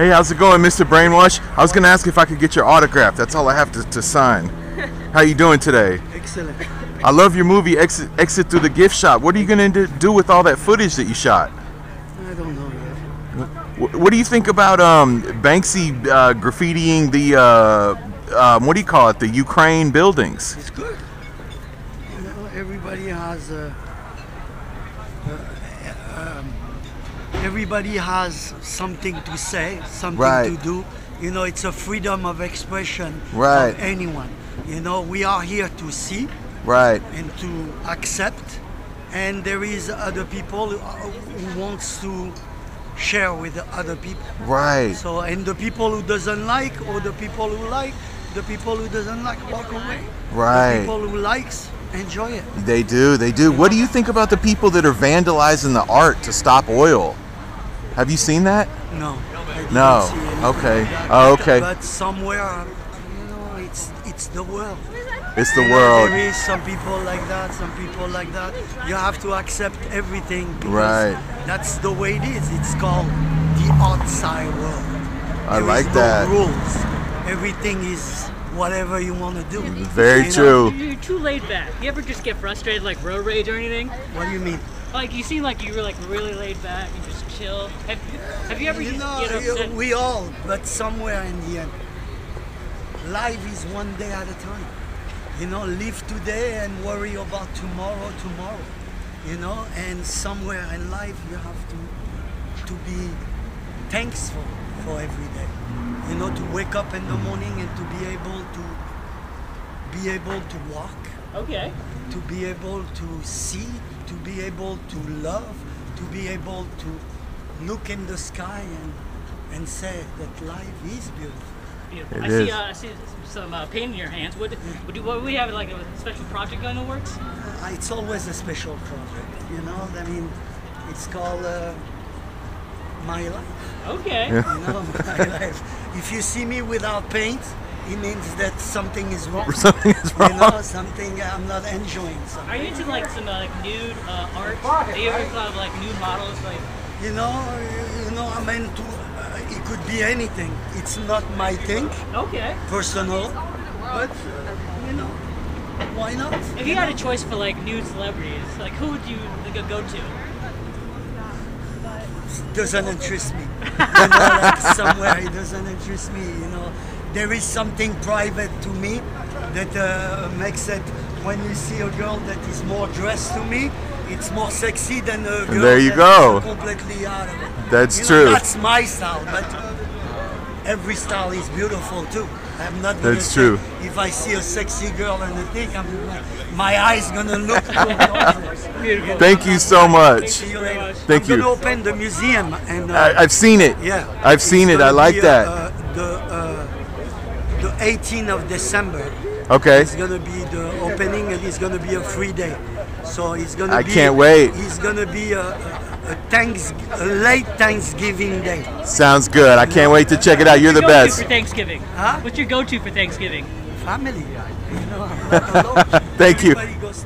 Hey, how's it going, Mr. Brainwash? I was gonna ask if I could get your autograph. That's all I have to, to sign. How you doing today? Excellent. I love your movie, Exit, Exit Through the Gift Shop. What are you gonna do- do with all that footage that you shot? I don't know yet. Wh- What do you think about um, Banksy uh, graffitiing the uh, um, what do you call it? The Ukraine buildings. It's good. You know, everybody has uh, uh, um, everybody has something to say, something Right. to do. You know, it's a freedom of expression Right. of anyone. You know, we are here to see Right. and to accept, and there is other people who, who wants to share with other people. Right. So, and the people who doesn't like, or the people who like, the people who doesn't like, walk away. Right. The people who likes, enjoy it. They do. They do. What do you think about the people that are vandalizing the art to stop oil? Have you seen that? No. No. Okay. Oh, okay. But somewhere, you know, it's it's the world. It's the world. There is some people like that, some people like that. You have to accept everything. because Right. That's the way it is. It's called the outside world. I There like is that. No rules. Everything is whatever you want to do. Very You know? true. You're too laid back. You ever just get frustrated, like road rage or anything? What do you mean? Like you seem like you were like really laid back and just chill. Have, have you ever You just know, get upset? we all, but somewhere in the end, life is one day at a time. You know, live today and worry about tomorrow, tomorrow. You know, and somewhere in life you have to to be thankful for every day. You know, to wake up in the morning and to be able to be able to walk, Okay. to be able to see, to be able to love, to be able to look in the sky and, and say that life is beautiful. Beautiful. It I is. see. Uh, I see some uh, paint in your hands. What, what do what, we have like a special project going in the works? Uh, It's always a special project, you know. I mean, it's called uh, my life. Okay. You know, my life. If you see me without paint, it means that something is wrong. Something is wrong. You wrong. know, something I'm not enjoying. Something. Are you into like some uh, like nude uh, art? Do you ever have like nude models? Like You know, you- you know, I'm into. Uh, it could be anything. It's not my thing, okay. personal, but you know, why not? If you had a choice for like nude celebrities, like who would you like, go to? Doesn't interest me. You know, like somewhere it doesn't interest me. You know, there is something private to me that uh, makes it. When you see a girl that is more dressed to me, it's more sexy than a girl there you that go. is completely out of it. That's You know, true. That's my style, but every style is beautiful too. I'm not. gonna That's true. If I see a sexy girl and I think I'm, my eyes gonna look. Towards her. Beautiful. Thank you so much. Thank you later. Thank I'm you. gonna open the museum and. Uh, I, I've seen it. yeah, I've seen it. I like be, that. Uh, the uh, the 18th of December Okay. It's gonna be the opening, and it's gonna be a free day. So it's gonna I be. can't wait. It's gonna be a, a, a thanks a late Thanksgiving day. Sounds good. I can't wait to check it out. You're the What's your best. for Thanksgiving. Huh? What's your go-to for Thanksgiving? Family, you know, I'm not alone. Thank you. Goes